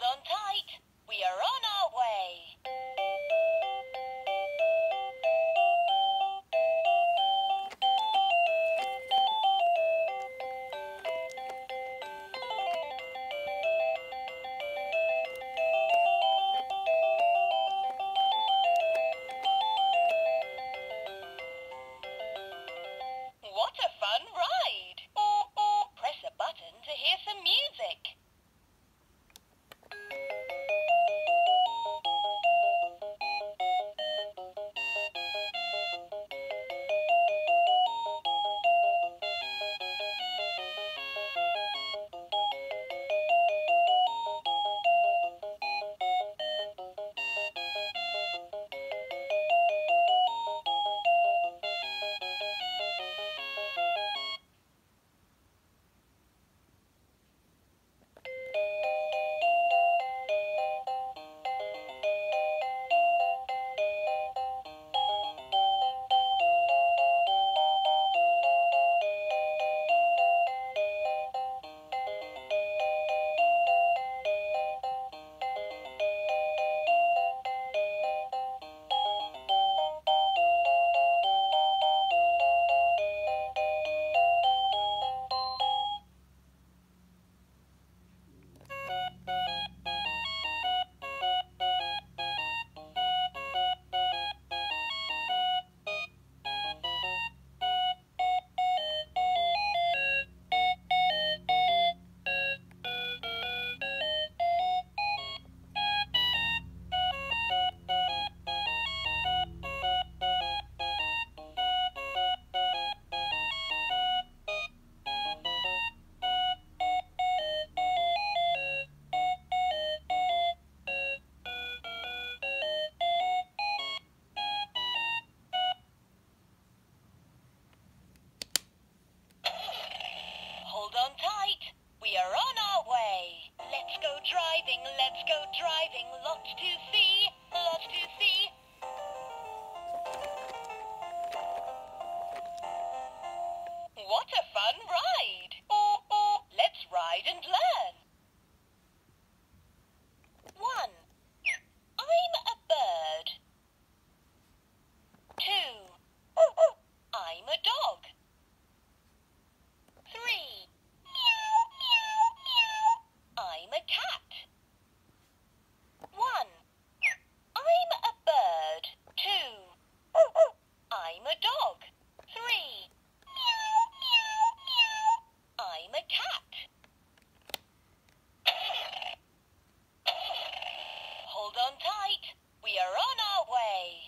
Hold on tight. We are on our way. What a Hold on tight. We are on our way. Let's go driving, let's go driving. Lots to see, lots to see. What a fun ride. Let's ride and learn. One. I'm a bird. Two. I'm a dog. Hold on tight. We are on our way.